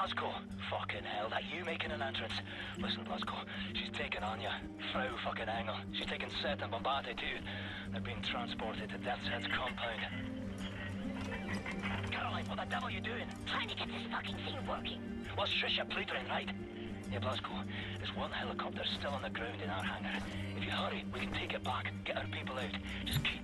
Fucking hell, that you making an entrance? Listen, Blazko, she's taken Anya. Frau fucking Engel. She's taken Set and Bombate too. They're being transported to Deathshead's compound. Caroline, what the devil are you doing? Trying to get this fucking thing working. What's Trisha pleading, right? Yeah, Blazko, there's one helicopter still on the ground in our hangar. If you hurry, we can take it back, get our people out. Just keep